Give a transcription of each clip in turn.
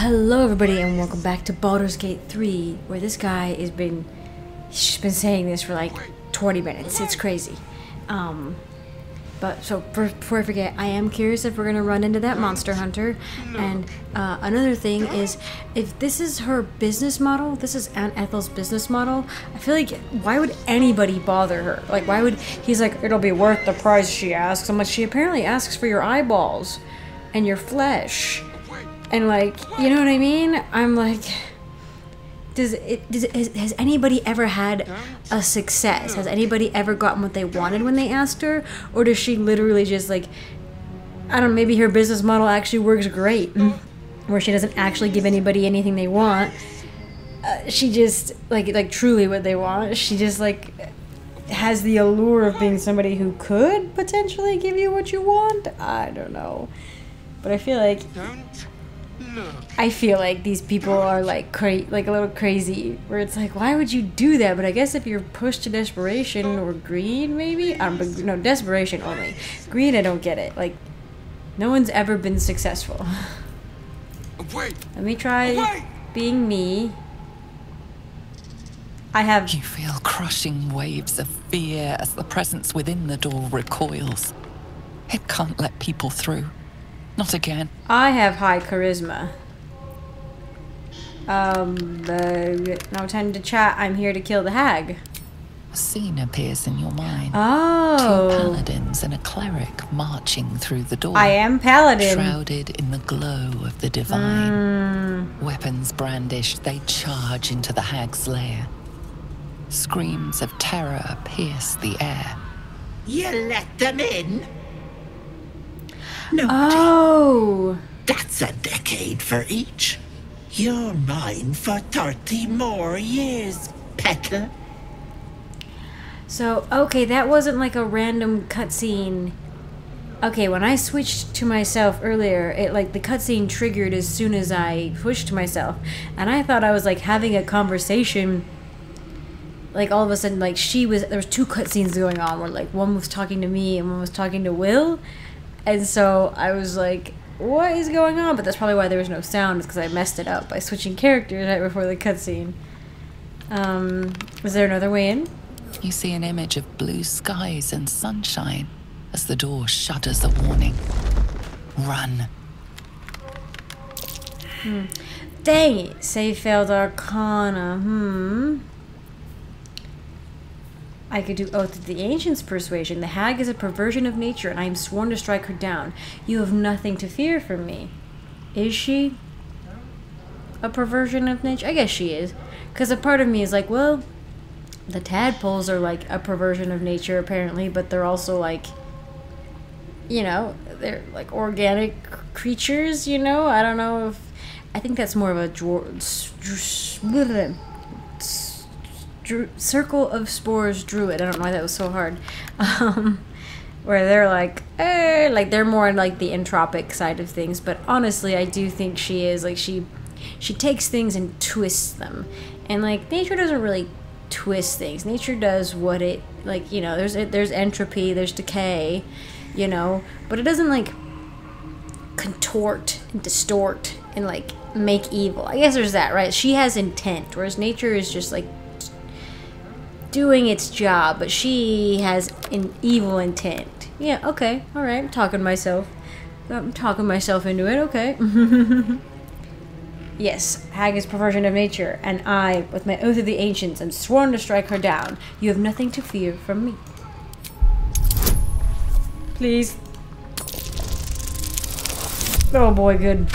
Hello, everybody, and welcome back to Baldur's Gate 3, where this guy has been he's been saying this for like 20 minutes. It's crazy. Um, but so for, before I forget, I am curious if we're gonna run into that monster hunter. And uh, another thing is, if this is her business model, this is Aunt Ethel's business model. I feel like why would anybody bother her? Like, why would he's like it'll be worth the price she asks? I'm she apparently asks for your eyeballs and your flesh and like you know what i mean? I'm like does it does it, has, anybody ever had a success? Has anybody ever gotten what they wanted when they asked her? Or does she literally just like i don't know maybe her business model actually works great where she doesn't actually give anybody anything they want. Uh, she just like like truly what they want. She just like has the allure of being somebody who could potentially give you what you want? I don't know. But i feel like I feel like these people are like cra- like a little crazy where it's like why would you do that? But I guess if you're pushed to desperation or greed maybe? Um, but no desperation only. Greed I don't get it. Like no one's ever been successful. Wait, let me try Wait! being me. I have You feel crushing waves of fear as the presence within the door recoils. It can't let people through. Not again. I have high charisma um uh, no time to chat I'm here to kill the hag A scene appears in your mind. Two oh paladins and a cleric marching through the door. I am paladin Shrouded in the glow of the divine. Weapons brandished, they charge into the hag's lair. Screams of terror pierce the air. You let them in? No, oh that's a decade for each. You're mine for 30 more years, Petal. So, okay, that wasn't like a random cutscene. Okay, when I switched to myself earlier, it like the cutscene triggered as soon as I pushed myself. And I thought I was like having a conversation. Like all of a sudden, like she was, there was two cutscenes going on where like one was talking to me and one was talking to Will. And so I was like, what is going on? But that's probably why there was no sound, because I messed it up by switching characters right before the cutscene. Um, is there another way in? You see an image of blue skies and sunshine as the door shudders a warning. Run. Dang it, say failed arcana. Hmm. I could do Oath of the Ancients persuasion. The hag is a perversion of nature, and I am sworn to strike her down. You have nothing to fear from me. Is she a perversion of nature? I guess she is. Because a part of me is like, well, the tadpoles are like a perversion of nature, apparently, but they're also like, you know, they're like organic creatures, you know? I don't know if. I think that's more of a circle of spores druid. I don't know why that was so hard. Um, where they're like, eh, like they're more like the entropic side of things. But honestly, I do think she is like she, she takes things and twists them, and like nature doesn't really twist things. Nature does what it like. You know, there's there's entropy, there's decay, you know, but it doesn't like contort and distort and like make evil. I guess there's that, right? She has intent, whereas nature is just like doing its job, but she has an evil intent. Yeah, okay, all right. I'm talking myself. I'm talking myself into it. Okay. yes, hag is perversion of nature, and I, with my oath of the ancients, am sworn to strike her down. You have nothing to fear from me. Please. Oh boy, good.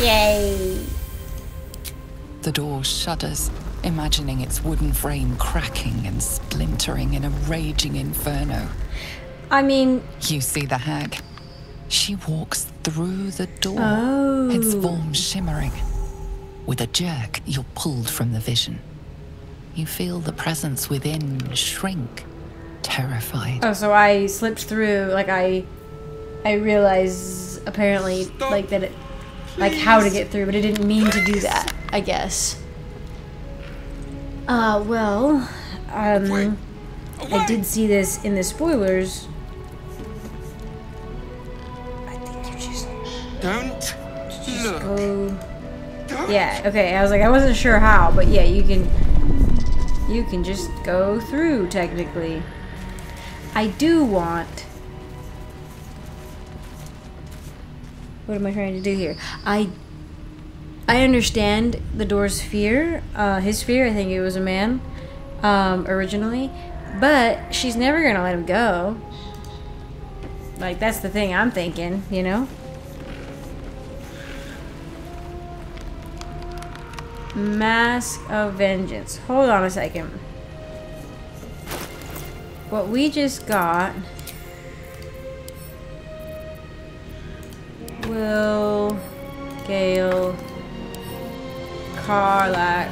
Yay. The door shudders, imagining its wooden frame cracking and splintering in a raging inferno. I mean, You see the hag. She walks through the door, Oh. its form shimmering. With a jerk, you're pulled from the vision. You feel the presence within shrink, terrified. oh, so I slipped through. Like I, I realized apparently Stop. like that it, like how to get through, but it didn't mean to do that. I guess. Uh, well, um, Wait. I did see this in the spoilers. Don't look. Go. Don't. Yeah. Okay. I was like, I wasn't sure how, but yeah, you can. You can just go through technically. I do want. What am I trying to do here? I. I understand the door's fear. Uh, his fear. I think it was a man. Um, originally, but she's never gonna let him go. Like that's the thing I'm thinking. You know. Mask of Vengeance. Hold on a second. What we just got Will Gale Karlach.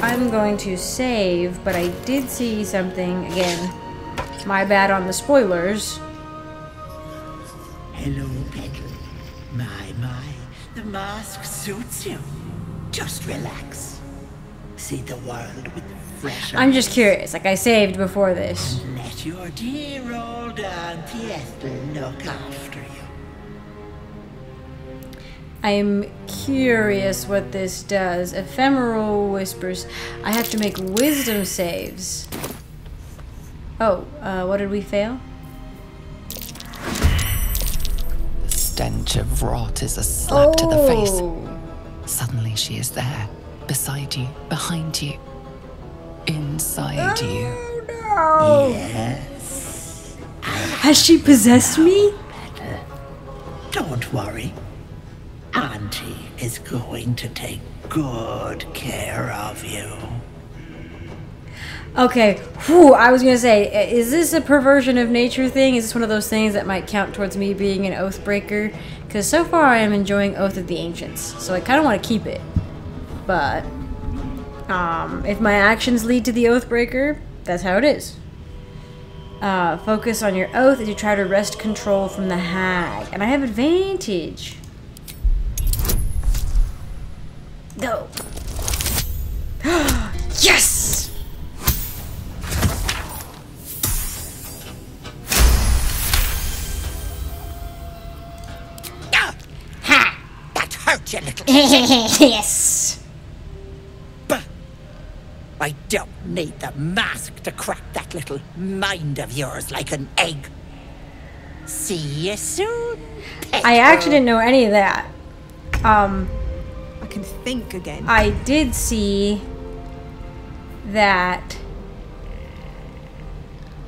I'm going to save, but I did see something again. My bad on the spoilers. Hello, Petal. My, my, the mask suits you. Just relax. See the world with fresh I'm just curious. Like I saved before this. And Let your dear old Auntie Ethel look after you. I'm curious what this does. Ephemeral whispers. I have to make wisdom saves. Oh, uh, what did we fail? The stench of rot is a slap to the face. Oh. Suddenly she is there, beside you, behind you, inside you. Oh, Yes. Has she possessed me? Don't worry. Auntie is going to take good care of you. Okay. Whew, I was gonna say, is this a perversion of nature thing? Is this one of those things that might count towards me being an oath breaker? Because so far I am enjoying Oath of the Ancients, so I kind of want to keep it. But um, if my actions lead to the oath breaker, that's how it is. Uh, focus on your oath as you try to wrest control from the hag, and I have advantage. Go. yes. Ah! Ha! That hurt you, little yes. But I don't need the mask to crack that little mind of yours like an egg. See you soon. I actually didn't know any of that. Um, I can think again. I did see that.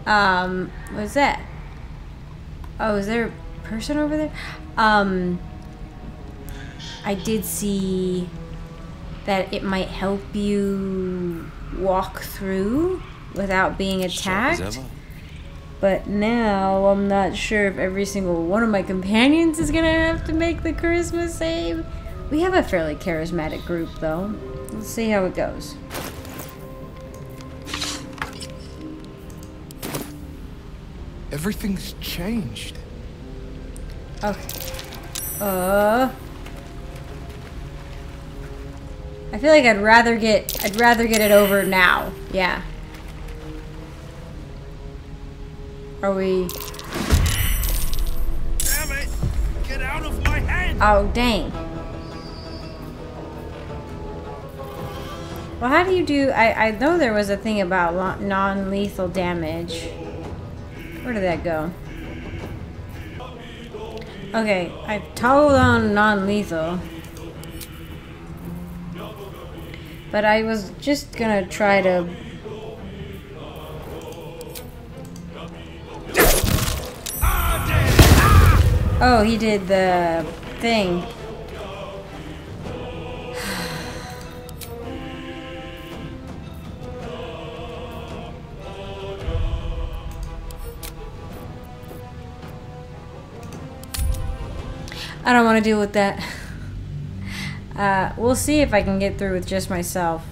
Um, what was that? Oh, is there a person over there? Um, I did see that it might help you walk through without being attacked. But now I'm not sure if every single one of my companions is gonna have to make the charisma save. We have a fairly charismatic group though. Let's see how it goes. Everything's changed. Okay. Uh. I feel like I'd rather get I'd rather get it over now. Yeah. Are we? Damn it! Get out of my head! Oh dang. Well, how do you do? I I know there was a thing about non-lethal damage. Where did that go? Okay, I toggled on non-lethal. But I was just gonna try to. Oh, he did the thing. I don't want to deal with that. Uh, we'll see if I can get through with just myself.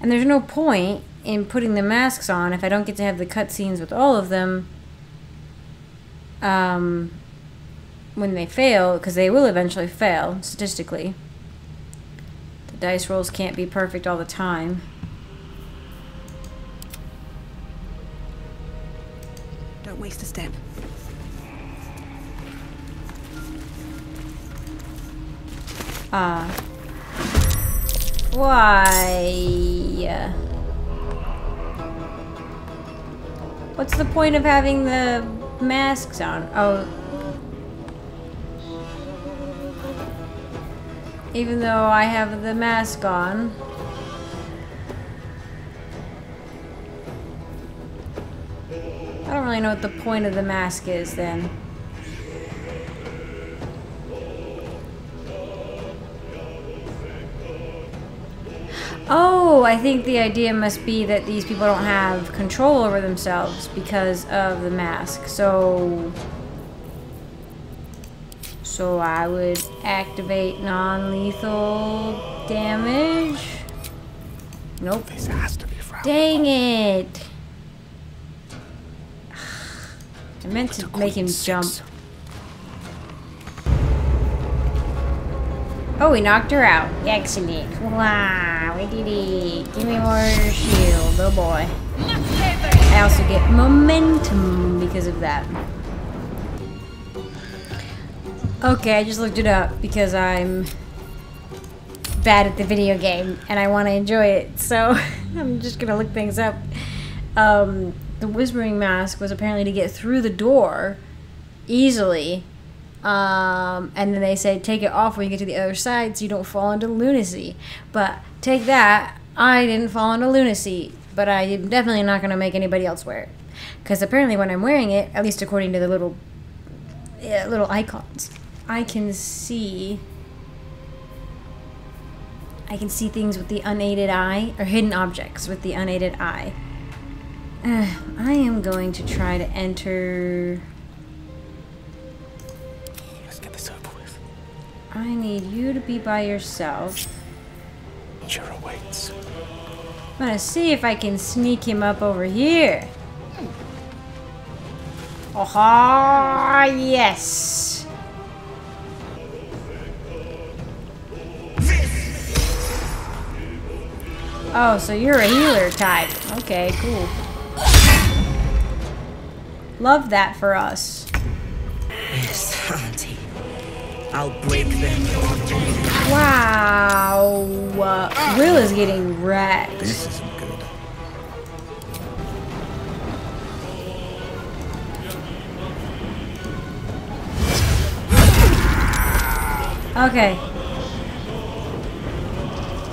And there's no point in putting the masks on if I don't get to have the cutscenes with all of them um, when they fail, because they will eventually fail, statistically. The dice rolls can't be perfect all the time. Don't waste a step. Uh. Why? What's the point of having the masks on? Oh. Even though I have the mask on. I don't really know what the point of the mask is then. Oh, I think the idea must be that these people don't have control over themselves because of the mask. So so I would activate non-lethal damage. Nope. This has to be from. Dang it. I meant to make him jump. Oh, we knocked her out. Excellent. Wow, it. Give me more shield. Oh boy. I also get momentum because of that. Okay, I just looked it up because I'm bad at the video game and I want to enjoy it. So I'm just gonna look things up. Um, the Whispering Mask was apparently to get through the door easily. Um, and then they say take it off when you get to the other side so you don't fall into lunacy. But take that, I didn't fall into lunacy, but I'm definitely not going to make anybody else wear it. Because apparently when I'm wearing it, at least according to the little, little icons, I can see I can see things with the unaided eye, or hidden objects with the unaided eye. Uh, I am going to try to enter. I need you to be by yourself. Nature awaits. I'm gonna see if I can sneak him up over here. Aha! Yes! Oh, so you're a healer type. Okay, cool. Love that for us. Yes, Auntie. I'll break them. Wow. Uh, Will is getting wrecked. This isn't good. Okay.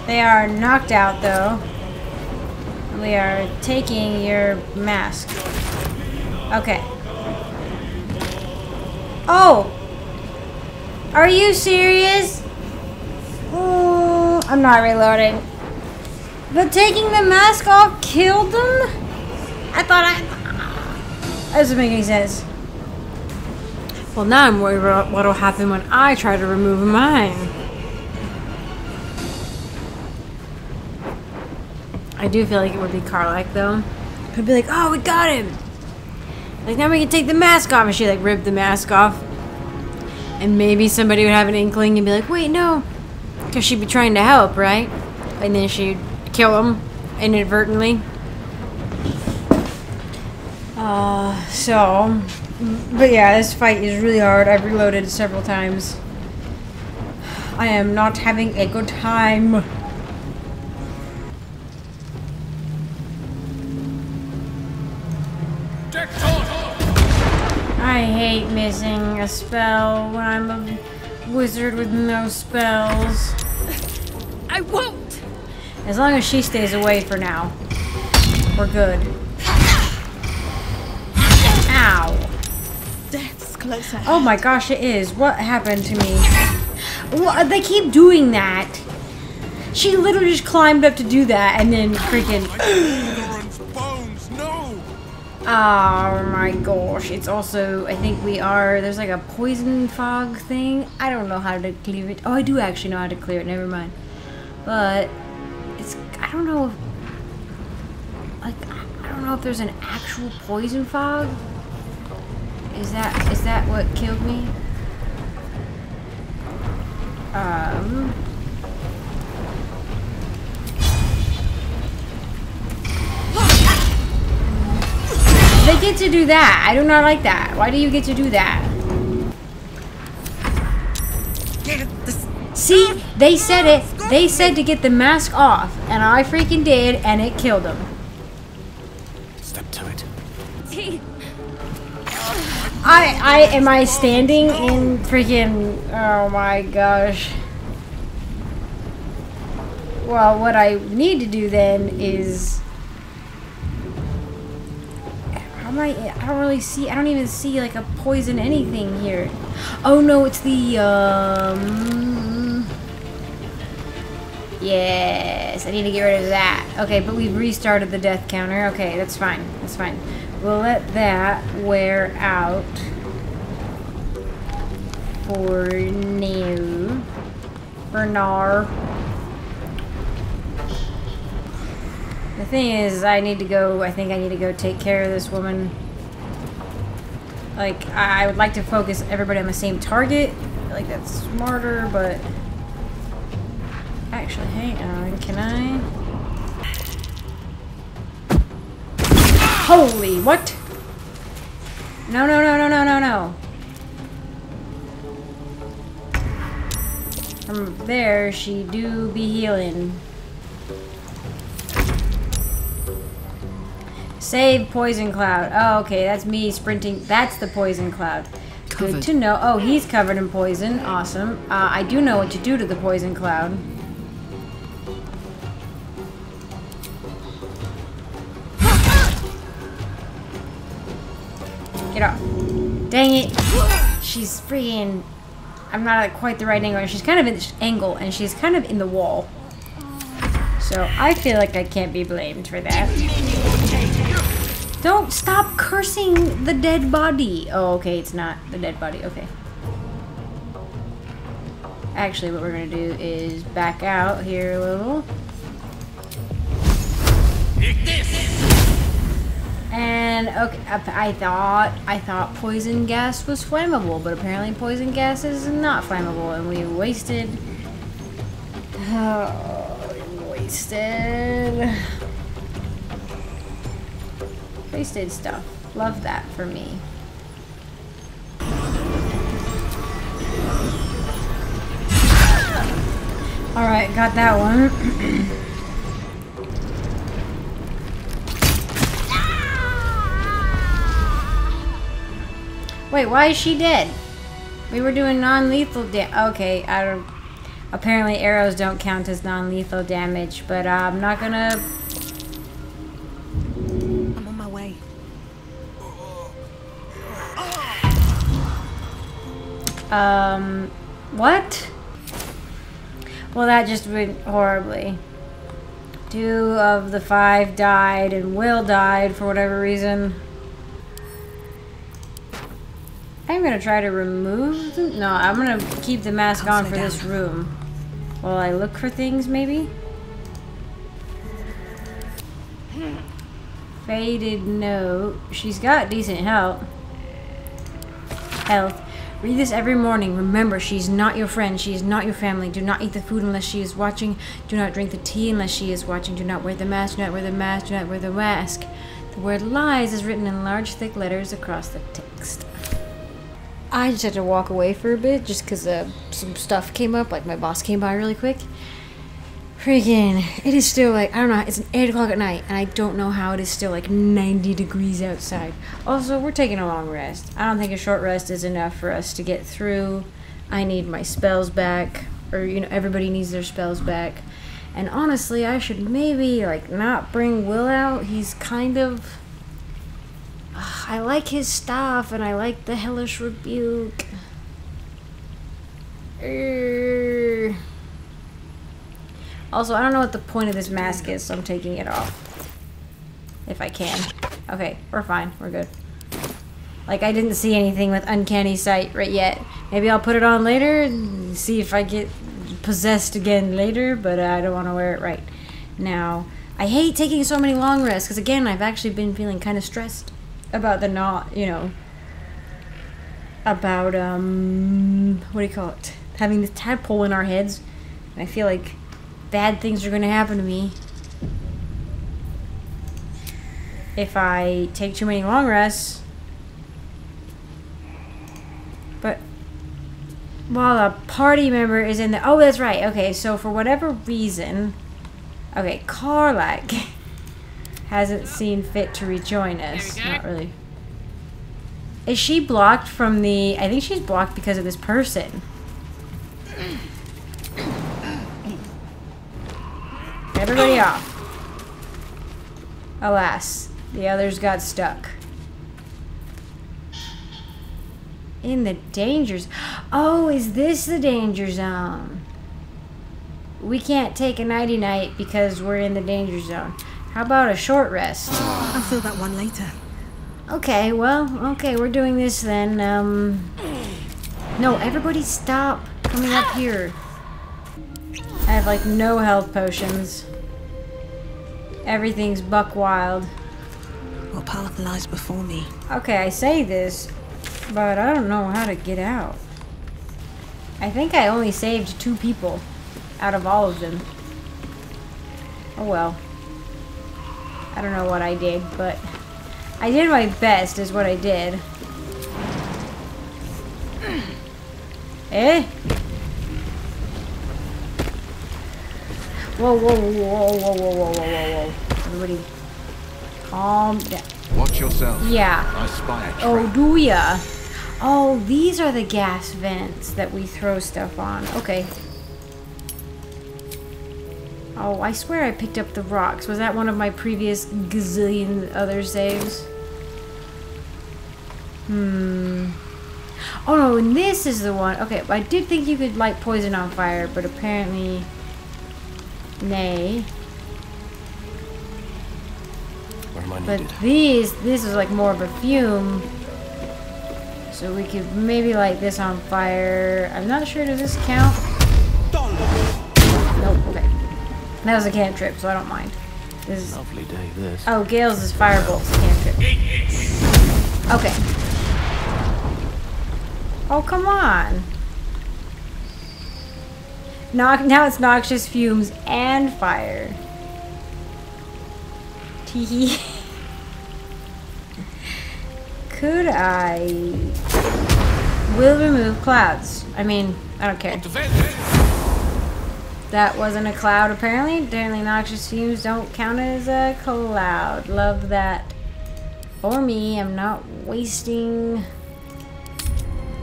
They are knocked out though. We are taking your mask. Okay. Oh! Are you serious? Mm, I'm not reloading. But taking the mask off killed them? I thought I... That doesn't make any sense. Well, now I'm worried about what'll happen when I try to remove mine. I do feel like it would be Karlach though. I'd be like, oh, we got him. Like now we can take the mask off, and she like ripped the mask off. And maybe somebody would have an inkling and be like, wait, no, because she'd be trying to help, right? And then she'd kill him inadvertently. Uh, so, but yeah, this fight is really hard. I've reloaded several times. I am not having a good time. Hate missing a spell when I'm a wizard with no spells. I won't! As long as she stays away for now, we're good. Ow. Death's close at Oh my gosh, it is. What happened to me? What? They keep doing that. She literally just climbed up to do that and then freaking. Oh my gosh. It's also, I think we are, there's like a poison fog thing. I don't know how to clear it. Oh, I do actually know how to clear it. Never mind. But it's, I don't know. If, like, I don't know if there's an actual poison fog. Is that, is that what killed me? Um. They get to do that. I do not like that. Why do you get to do that? See? They said it. They said to get the mask off, and I freaking did, and it killed him. Step to it. I, I, am I standing in freaking, oh my gosh. Well, what I need to do then is, how am I, I don't really see, I don't even see like a poison anything here. Oh no, it's the, um, yes, I need to get rid of that. Okay, but we've restarted the death counter. Okay, that's fine, that's fine. We'll let that wear out for now. For now. The thing is, I need to go, I think I need to go take care of this woman. Like, I, would like to focus everybody on the same target. Like that's smarter, but... Actually, hang on, can I... Holy, what? No, no, no, no, no, no, no. From there, she do be healing. Save poison cloud. Oh, okay, that's me sprinting. That's the poison cloud. Good to know. Oh, he's covered in poison. Awesome. Uh, I do know what to do to the poison cloud. Get off. Dang it. She's freaking... I'm not at quite the right angle. She's kind of in this angle, and she's kind of in the wall. So I feel like I can't be blamed for that. Don't stop cursing the dead body. Oh, okay, it's not the dead body. Okay. Actually, what we're going to do is back out here a little. And okay, I I thought I thought poison gas was flammable, but apparently poison gas is not flammable, and we wasted. Oh, we wasted. Wasted stuff. Love that for me. All right, got that one. Wait, why is she dead? We were doing non-lethal da- Okay, I don't... Apparently arrows don't count as non-lethal damage, but I'm not gonna... Um... What? Well, that just went horribly. Two of the five died, and Will died for whatever reason. I'm gonna try to remove them. No, I'm gonna keep the mask on for this room. While I look for things, maybe? Faded note. She's got decent health. Health. Read this every morning. Remember, she is not your friend. She is not your family. Do not eat the food unless she is watching. Do not drink the tea unless she is watching. Do not wear the mask. Do not wear the mask. Do not wear the mask. The word lies is written in large, thick letters across the text. I just had to walk away for a bit just because uh, some stuff came up. Like my boss came by really quick. Freaking, it is still like, I don't know, it's 8 o'clock at night, and I don't know how it is still like 90 degrees outside. Also, we're taking a long rest. I don't think a short rest is enough for us to get through. I need my spells back, or, you know, everybody needs their spells back. And honestly, I should maybe, like, not bring Will out. He's kind of. Ugh, I like his stuff, and I like the Hellish Rebuke. Err. Also, I don't know what the point of this mask is, so I'm taking it off. If I can. Okay, we're fine. We're good. Like, I didn't see anything with Uncanny Sight right yet. Maybe I'll put it on later and see if I get possessed again later, but I don't want to wear it right now. I hate taking so many long rests, because again, I've actually been feeling kind of stressed about the not, you know, about, um, what do you call it? Having this tadpole in our heads. And I feel like bad things are going to happen to me if I take too many long rests. But while a party member is in the. Oh, that's right. Okay, so for whatever reason, okay, Karlach hasn't seen fit to rejoin us. Not really. Is she blocked from the? I think she's blocked because of this person. Everybody off. Alas, the others got stuck. In the dangers. Oh, is this the danger zone? We can't take a nighty night because we're in the danger zone. How about a short rest? I'll fill that one later. Okay, well, okay, we're doing this then. Um, no, everybody stop coming up here. I have like no health potions. Everything's buck wild. What path lies before me? Okay, I say this, but I don't know how to get out. I think I only saved two people out of all of them. Oh well. I don't know what I did, but I did my best is what I did. Eh? Whoa, whoa, whoa, whoa, whoa, whoa, whoa, whoa, Everybody, calm down. Watch yourself. Yeah. I spy a oh, trap. Oh, do ya? Oh, these are the gas vents that we throw stuff on. Okay. Oh, I swear I picked up the rocks. Was that one of my previous gazillion other saves? Hmm. Oh no, and this is the one. Okay, I did think you could light poison on fire, but apparently... Nay. Where am I But needed? these, this is like more of a fume. So we could maybe light this on fire. I'm not sure, does this count? Nope, okay. That was a cantrip, so I don't mind. This is, Lovely day, this. oh, Gale's is firebolts cantrip. Okay. Oh, come on. Noc now it's noxious fumes and fire. Teehee. Could I... Will remove clouds. I mean, I don't care. That wasn't a cloud, apparently. Apparently noxious fumes don't count as a cloud. Love that. For me, I'm not wasting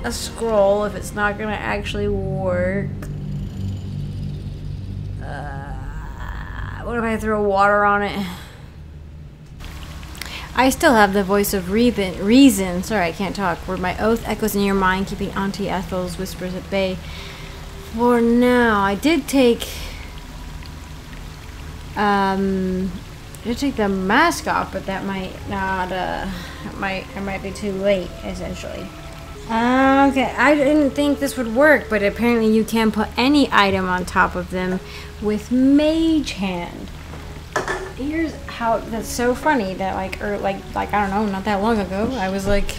a scroll if it's not gonna actually work. What if I throw water on it? I still have the voice of reason. reason. Sorry, I can't talk. Where my oath echoes in your mind, keeping Auntie Ethel's whispers at bay. For now, I did take. Um, I did take the mask off, but that might not. Uh, that might. I might be too late. Essentially. Uh, okay, I didn't think this would work, but apparently you can put any item on top of them with Mage Hand. Here's how that's so funny that like or like like I don't know, not that long ago, I was like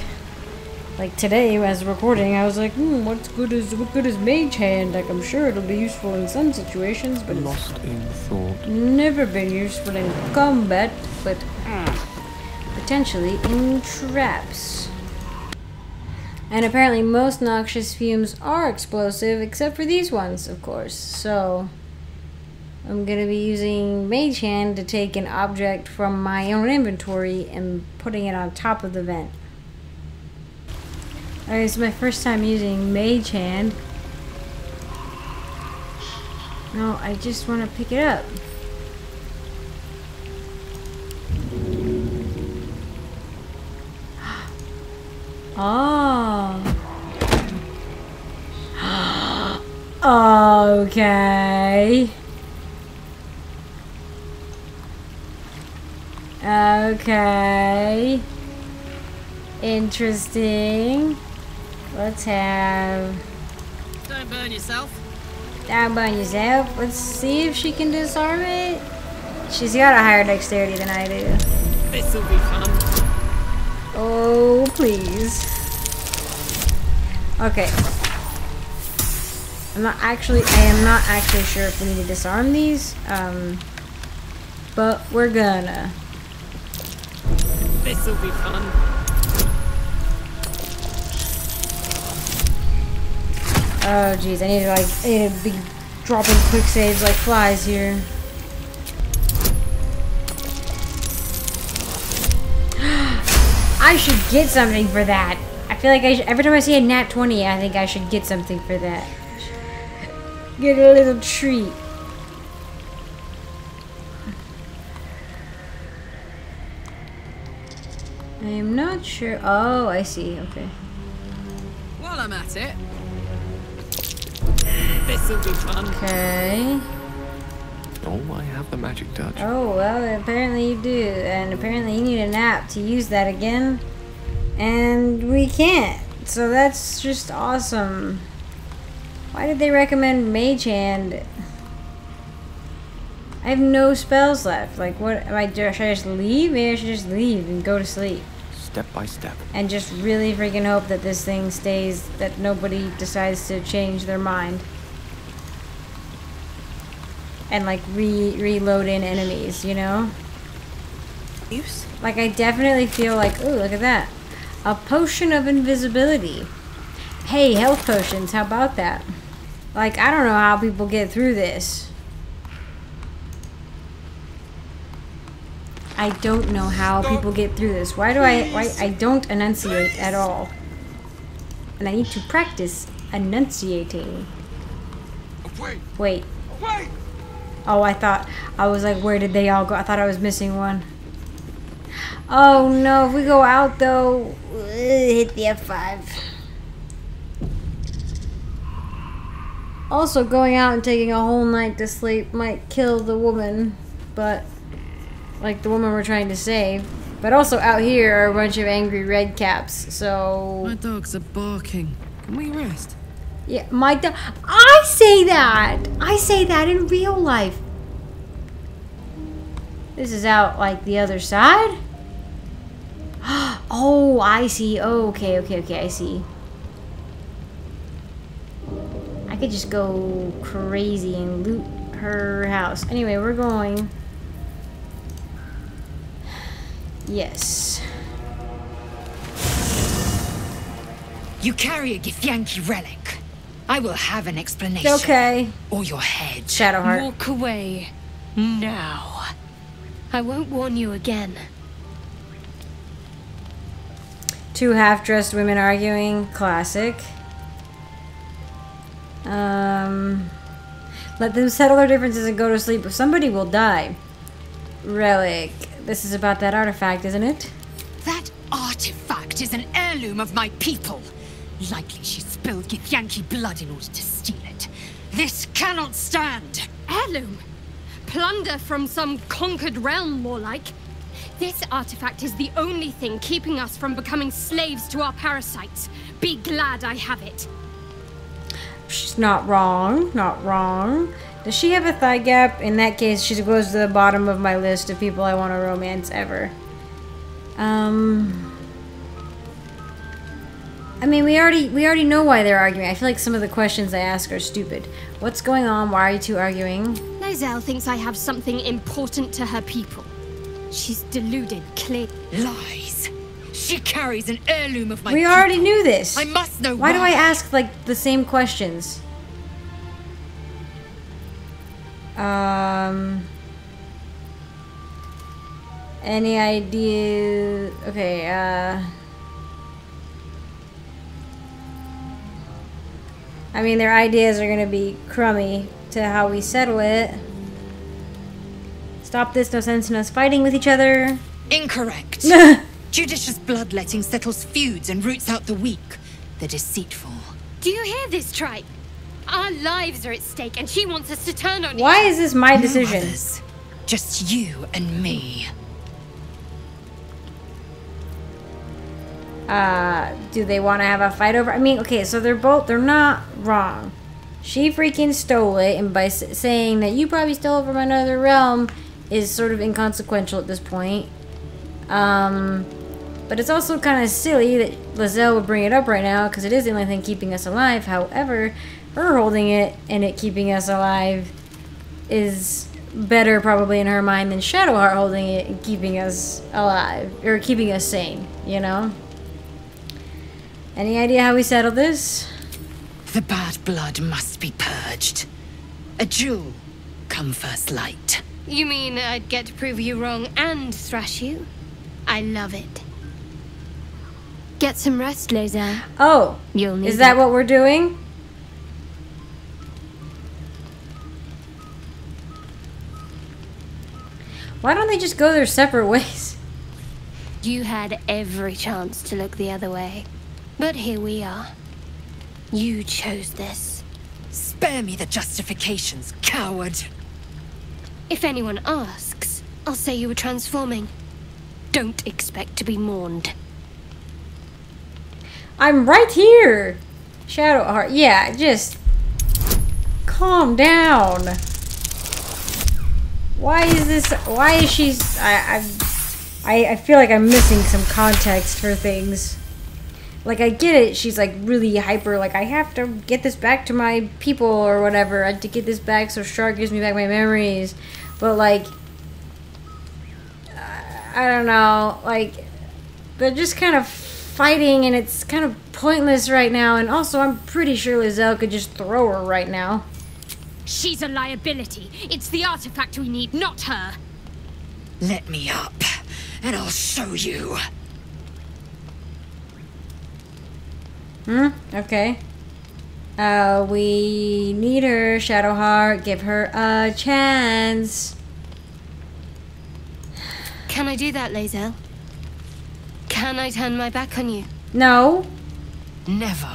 like today as recording, I was like, hmm, what's good is what good is Mage Hand? Like I'm sure it'll be useful in some situations, but it's Lost in thought. never been useful in combat, but mm, potentially in traps. And apparently most noxious fumes are explosive, except for these ones, of course. So I'm gonna be using Mage Hand to take an object from my own inventory and putting it on top of the vent. Alright, it's my first time using Mage Hand. No, I just want to pick it up. Oh. okay. Okay. Interesting. Let's have. Don't burn yourself. Don't burn yourself. Let's see if she can disarm it. She's got a higher dexterity than I do. This'll be fun. Oh, please. Okay. I'm not actually, I am not actually sure if we need to disarm these. Um, but we're gonna. This'll be fun. Oh jeez, I need to like I need to be dropping quick saves like flies here. I should get something for that. I feel like I should, every time I see a nat 20, I think I should get something for that. Get a little treat. I am not sure. Oh, I see. Okay. While I'm at it. This'll be fun. Okay. Oh, I have the magic touch. Oh, well, apparently you do. And apparently you need a nap to use that again. And we can't. So that's just awesome. Why did they recommend Mage Hand? I have no spells left. Like, what? Am I, should I just leave? Maybe I should just leave and go to sleep. Step by step. And just really freaking hope that this thing stays, that nobody decides to change their mind. And, like, re reload in enemies, you know? Use? Like, I definitely feel like, ooh, look at that. A potion of invisibility. Hey, health potions, how about that? Like, I don't know how people get through this. I don't know how people get through this. Why do I, why, I don't enunciate at all. And I need to practice enunciating. Wait! Oh, I thought, I was like, where did they all go? I thought I was missing one. Oh no, if we go out though, hit the F5. Also, going out and taking a whole night to sleep might kill the woman, but, like the woman we're trying to save. But also out here are a bunch of angry red caps, so... My dogs are barking. Can we rest? Yeah, my dog. I say that! I say that in real life. This is out, like, the other side? oh, I see. Oh, okay, okay, okay, I see. Could just go crazy and loot her house. Anyway, we're going. Yes. You carry a Githyanki relic. I will have an explanation. Okay. Or your head. Shadowheart. Walk away. Now. I won't warn you again. Two half-dressed women arguing. Classic. Um, let them settle their differences and go to sleep. Somebody will die. Relic. This is about that artifact, isn't it? That artifact is an heirloom of my people. Likely she spilled Githyanki blood in order to steal it. This cannot stand. Heirloom? Plunder from some conquered realm, more like. This artifact is the only thing keeping us from becoming slaves to our parasites. Be glad I have it. She's not wrong. Not wrong. Does she have a thigh gap? In that case, she goes to the bottom of my list of people I want to romance ever. Um. I mean, we already we already know why they're arguing. I feel like some of the questions I ask are stupid. What's going on? Why are you two arguing? Lae'zel thinks I have something important to her people. She's deluded, clear. Lies. She carries an heirloom of my we people. already knew this. I must know Why do. I ask like the same questions? Um. Any idea? Okay. Uh. I mean, their ideas are gonna be crummy to how we settle it. Stop this! No sense in us fighting with each other. Incorrect. Judicious bloodletting settles feuds and roots out the weak, the deceitful. Do you hear this, Tripe? Our lives are at stake, and she wants us to turn on Why is this my No decision? others. Just you and me. uh do they want to have a fight over i mean okay so they're both they're not wrong she freaking stole it and by s- saying that you probably stole it from another realm is sort of inconsequential at this point um but it's also kind of silly that Lae'zel would bring it up right now because it is the only thing keeping us alive however her holding it and it keeping us alive is better probably in her mind than Shadowheart holding it and keeping us alive or keeping us sane you know any idea how we settle this? The bad blood must be purged. A jewel come first light. You mean I'd get to prove you wrong and thrash you? I love it. Get some rest, Lae'zel. Oh, You'll need is that it. what we're doing? Why don't they just go their separate ways? You had every chance to look the other way. But here we are. You chose this. Spare me the justifications, coward. If anyone asks, I'll say you were transforming. Don't expect to be mourned. I'm right here. Shadowheart. Yeah, just calm down. Why is this? Why is she? I, I, I, feel like I'm missing some context for things. Like I get it. She's like really hyper. Like I have to get this back to my people or whatever. I have to get this back so Shar gives me back my memories. But like, I don't know. Like they're just kind of fighting and it's kind of pointless right now and also I'm pretty sure Lae'zel could just throw her right now. She's a liability. It's the artifact we need, not her. Let me up, and I'll show you. Hmm? Okay. Uh, we need her, Shadowheart. Give her a chance. Can I do that, Lae'zel? Can I turn my back on you? No. Never.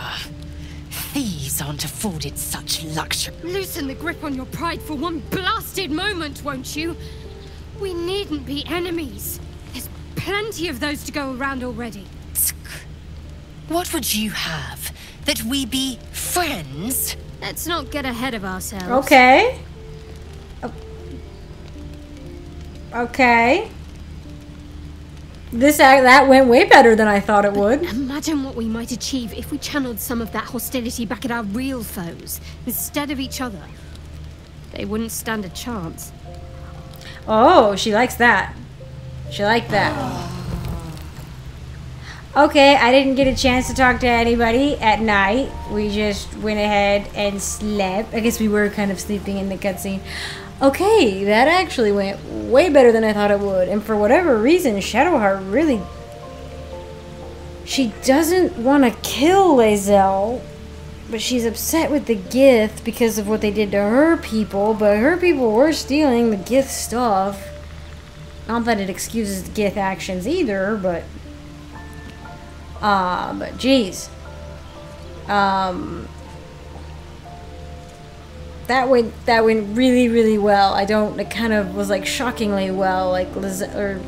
Thieves aren't afforded such luxury. Loosen the grip on your pride for one blasted moment, won't you? We needn't be enemies. There's plenty of those to go around already. What would you have? That we be friends? Let's not get ahead of ourselves. Okay. Okay. This act that went way better than I thought it would. Imagine what we might achieve if we channeled some of that hostility back at our real foes instead of each other. They wouldn't stand a chance. Oh, she likes that. She liked that. Okay, I didn't get a chance to talk to anybody at night. We just went ahead and slept. I guess we were kind of sleeping in the cutscene. Okay, that actually went way better than I thought it would. And for whatever reason, Shadowheart really. She doesn't want to kill Lae'zel, but she's upset with the Gith because of what they did to her people. But her people were stealing the Gith stuff. Not that it excuses the Gith actions either, but. Ah, but geez. Um. That went that went really really well. I don't. It kind of was like shockingly well. Like Liz or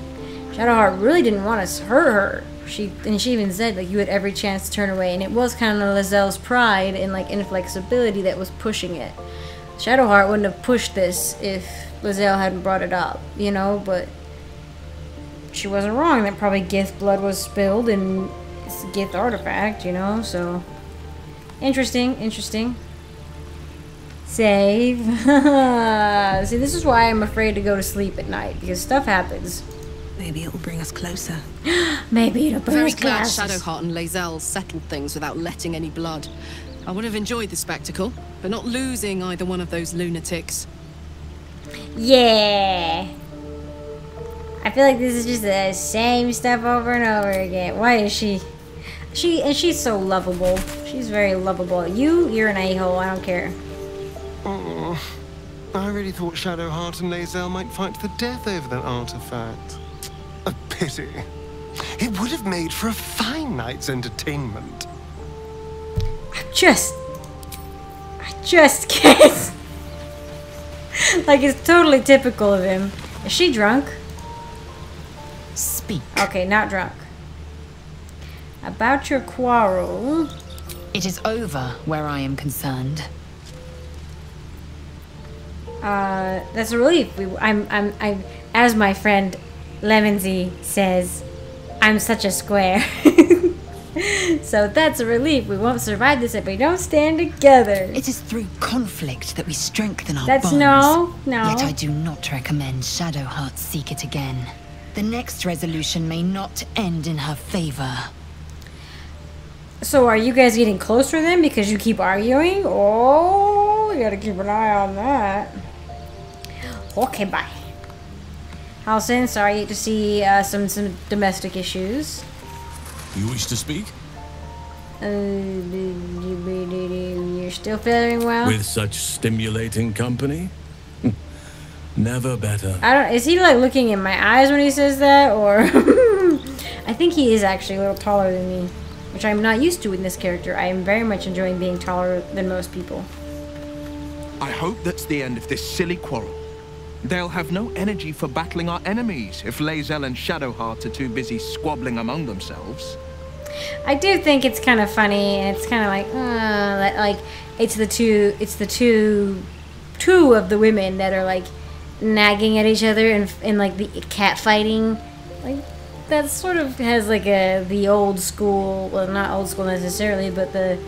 Shadowheart really didn't want to hurt her. She and she even said like you had every chance to turn away, and it was kind of Lae'zel's pride and like inflexibility that was pushing it. Shadowheart wouldn't have pushed this if Lae'zel hadn't brought it up, you know. But she wasn't wrong. That probably Gith blood was spilled and it's a Gith artifact, you know. So interesting, interesting. Save. See, this is why I'm afraid to go to sleep at night because stuff happens. Maybe it will bring us closer. Maybe it'll bring Very us glad. Shadowheart and Lae'zel settled things without letting any blood. I would have enjoyed the spectacle, but not losing either one of those lunatics. Yeah. I feel like this is just the same stuff over and over again. Why is she? She and she's so lovable. She's very lovable. You, you're an a-hole. I don't care. Oh, I really thought Shadowheart and Lae'zel might fight to the death over that artifact. A pity. It would have made for a fine night's entertainment. I just, I just can't. like it's totally typical of him. Is she drunk? Speak. Okay, not drunk. About your quarrel. It is over where I am concerned. Uh, that's a relief. We, I'm, I'm, I'm, as my friend Lemonsy says, I'm such a square. so that's a relief. We won't survive this if we don't stand together. It is through conflict that we strengthen our That's bonds. no, no. Yet I do not recommend Shadowheart seek it again. The next resolution may not end in her favor. So are you guys getting closer then because you keep arguing? Oh, you gotta keep an eye on that. Okay, bye. Halsin, sorry to see uh, some some domestic issues. You wish to speak? Uh, you're still feeling well. With such stimulating company? Never better. I don't. Is he like looking in my eyes when he says that, or? I think he is actually a little taller than me, which I'm not used to in this character. I am very much enjoying being taller than most people. I hope that's the end of this silly quarrel. They'll have no energy for battling our enemies if Lae'zel and Shadowheart are too busy squabbling among themselves. I do think it's kind of funny, and it's kind of like, uh, like, it's the two, it's the two, two of the women that are like nagging at each other and in like the cat fighting, like that sort of has like a the old school, well, not old school necessarily, but the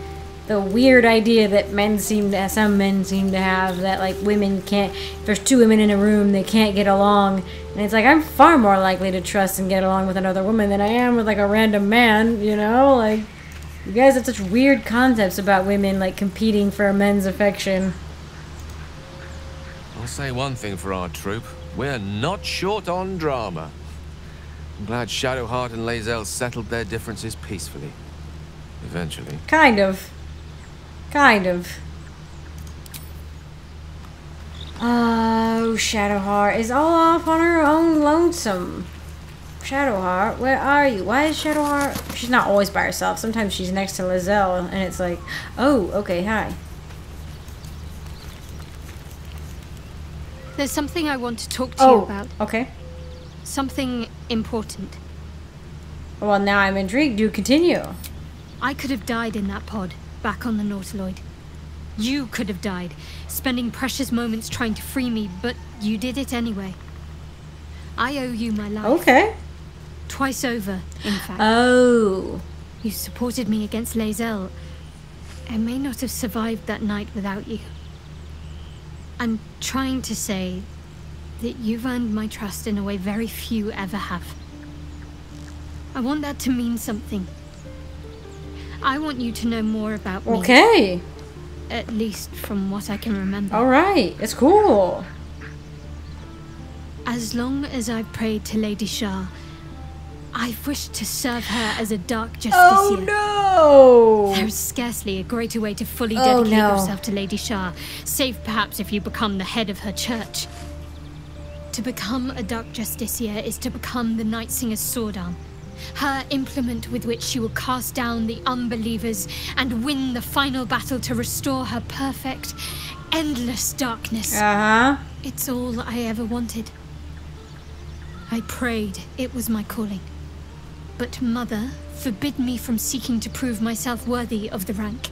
the weird idea that men seem to some men seem to have that like women can't if there's two women in a room they can't get along and it's like i'm far more likely to trust and get along with another woman than i am with like a random man you know like you guys have such weird concepts about women like competing for a men's affection I'll say one thing for our troop. We're not short on drama. I'm glad Shadowheart and Lae'zel settled their differences peacefully. Eventually. kind of kind of oh shadowheart is all off on her own lonesome Shadowheart, where are you? Why is Shadowheart? She's not always by herself. Sometimes she's next to Lae'zel, and it's like, oh, okay, hi. There's something I want to talk to you Oh, about. okay. Something important. Well, now I'm intrigued. Do continue. I could have died in that pod, back on the Nautiloid. You could have died, spending precious moments trying to free me, but you did it anyway. I owe you my life. Okay. Twice over, in fact. Oh. You supported me against Lae'zel. I may not have survived that night without you. I'm trying to say that you've earned my trust in a way very few ever have. I want that to mean something. I want you to know more about me. Okay. At least from what I can remember. All right. It's cool. As long as I've prayed to Lady Shar, I've wished to serve her as a dark oh, justiciar. Oh no! There's scarcely a greater way to fully Oh, dedicate no. yourself to Lady Shar, save perhaps if you become the head of her church. To become a dark justiciar is to become the Nightsinger's sword arm. Her implement with which she will cast down the unbelievers and win the final battle to restore her perfect, endless darkness. Uh huh. It's all I ever wanted. I prayed it was my calling. But Mother forbid me from seeking to prove myself worthy of the rank.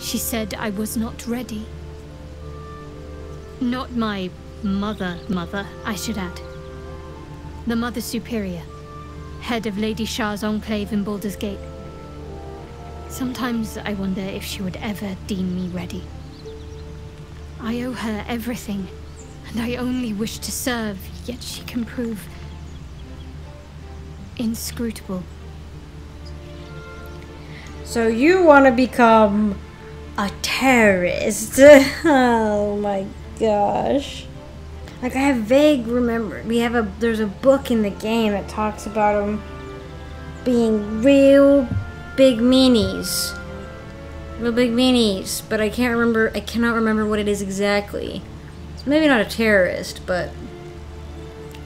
She said I was not ready. Not my mother, mother, I should add. The Mother Superior, head of Lady Shar's enclave in Baldur's Gate. Sometimes I wonder if she would ever deem me ready. I owe her everything, and I only wish to serve, yet she can prove inscrutable. So you want to become a terrorist? oh my gosh! Like I have vague remember. We have a there's a book in the game that talks about them being real big meanies, real big meanies. But I can't remember. I cannot remember what it is exactly. It's maybe not a terrorist, but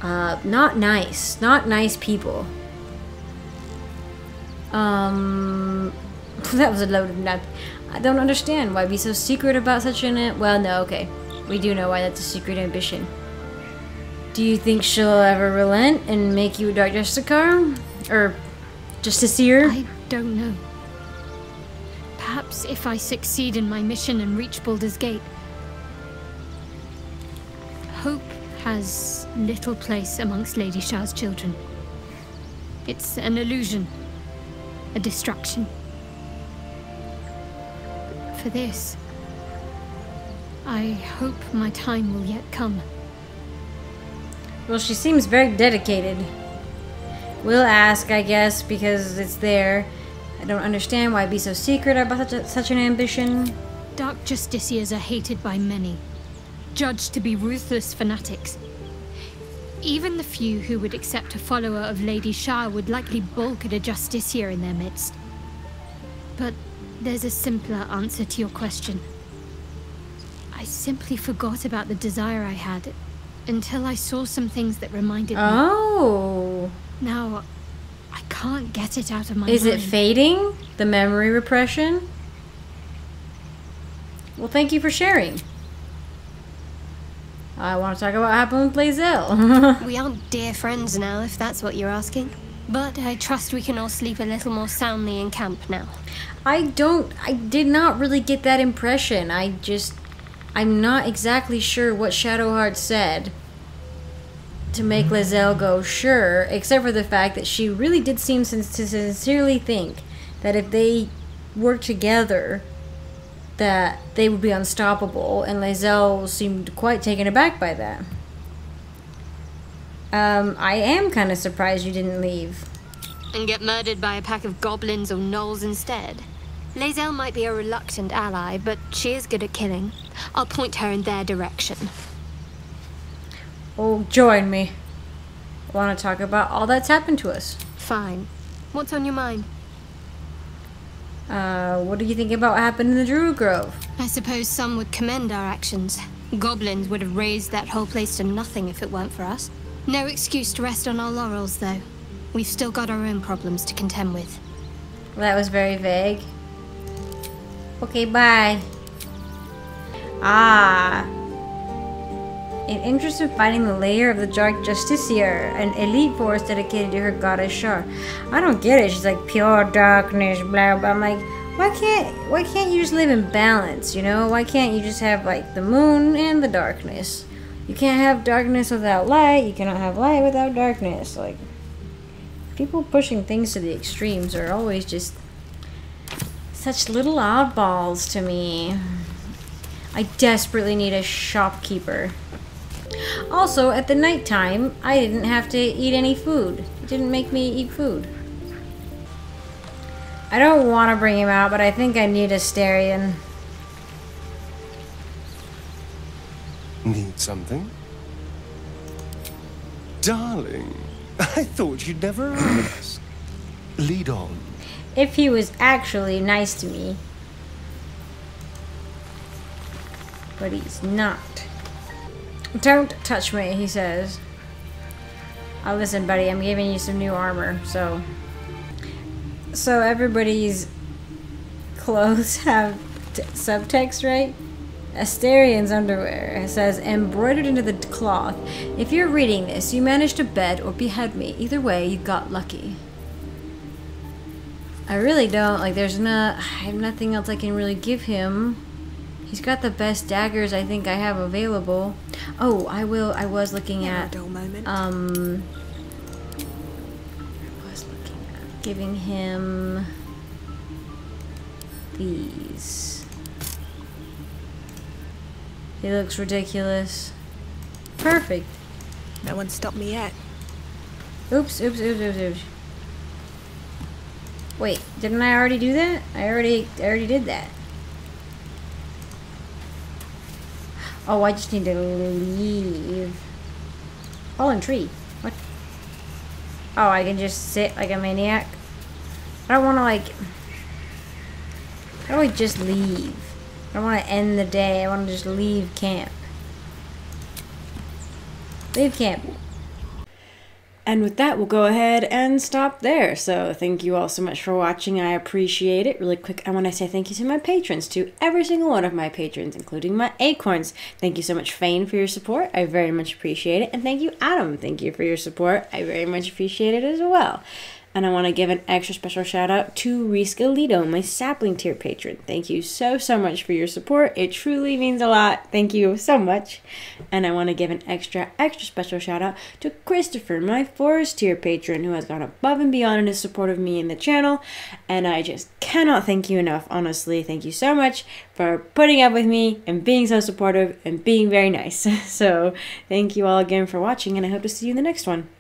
uh, not nice. Not nice people. Um, that was a loaded nut. I don't understand why be so secret about such an. Well, no, okay, we do know why that's a secret ambition. Do you think she'll ever relent and make you a Justicar? Or Justiciar? I don't know. Perhaps if I succeed in my mission and reach Baldur's Gate. Hope has little place amongst Lady Shar's children. It's an illusion, a distraction. For this, I hope my time will yet come. Well, she seems very dedicated. We'll ask, I guess, because it's there. I don't understand why be so secret about such, a, such an ambition. Dark Justiciars are hated by many, judged to be ruthless fanatics. Even the few who would accept a follower of Lady Shar would likely balk at a Justiciar in their midst. But there's a simpler answer to your question. I simply forgot about the desire I had until I saw some things that reminded Oh. me. Now, I can't get it out of my Is mind. it fading? The memory repression? Well, thank you for sharing. I want to talk about what happened with Lae'zel. we aren't dear friends now, if that's what you're asking. But I trust we can all sleep a little more soundly in camp now. I don't. I did not really get that impression. I just. I'm not exactly sure what Shadowheart said to make Lae'zel go sure, except for the fact that she really did seem to sincerely think that if they worked together, that they would be unstoppable, and Lae'zel seemed quite taken aback by that. Um, I am kind of surprised you didn't leave. And get murdered by a pack of goblins or gnolls instead. Lae'zel might be a reluctant ally, but she is good at killing. I'll point her in their direction. Oh, join me. I want to talk about all that's happened to us. Fine. What's on your mind? Uh, what do you think about what happened in the Druid Grove? I suppose some would commend our actions. Goblins would have razed that whole place to nothing if it weren't for us. No excuse to rest on our laurels, though. We've still got our own problems to contend with. That was very vague. Okay, bye. Ah. In interest of finding the lair of the Dark Justiciar, an elite force dedicated to her goddess Shar. I don't get it. She's like pure darkness, blah blah. I'm like, why can't why can't you just live in balance? You know, why can't you just have like the moon and the darkness? You can't have darkness without light. You cannot have light without darkness. Like people pushing things to the extremes are always just such little oddballs to me. I desperately need a shopkeeper. Also, at the night time, I didn't have to eat any food. It didn't make me eat food. I don't want to bring him out, but I think I need Astarion. Need something? Darling, I thought you'd never ask. Lead on. If he was actually nice to me. But he's not. Don't touch me, he says. Oh, listen, buddy, I'm giving you some new armor, so. So everybody's clothes have subtext, right? Astarion's underwear says embroidered into the cloth. If you're reading this, you managed to bed or behead me. Either way, you got lucky. I really don't like. There's not. I have nothing else I can really give him. He's got the best daggers I think I have available. Oh, I will. I was looking at. Um. I was looking at giving him these. He looks ridiculous. Perfect. No one stopped me yet. Oops, oops, oops, oops, oops. Wait, didn't I already do that? I already, I already did that. Oh, I just need to leave. Fallen tree. What? Oh, I can just sit like a maniac. I don't want to like. How do I just leave? I don't want to end the day. I want to just leave camp. Leave camp. And with that, we'll go ahead and stop there. So, thank you all so much for watching. I appreciate it. Really quick, I want to say thank you to my patrons, to every single one of my patrons, including my acorns. Thank you so much, Fane, for your support. I very much appreciate it. And thank you, Adam. Thank you for your support. I very much appreciate it as well. And I want to give an extra special shout out to Reese Galito, my sapling tier patron. Thank you so, so much for your support. It truly means a lot. Thank you so much. And I want to give an extra, extra special shout out to Christopher, my forest tier patron, who has gone above and beyond in his support of me and the channel. And I just cannot thank you enough, honestly. Thank you so much for putting up with me and being so supportive and being very nice. so, thank you all again for watching, and I hope to see you in the next one.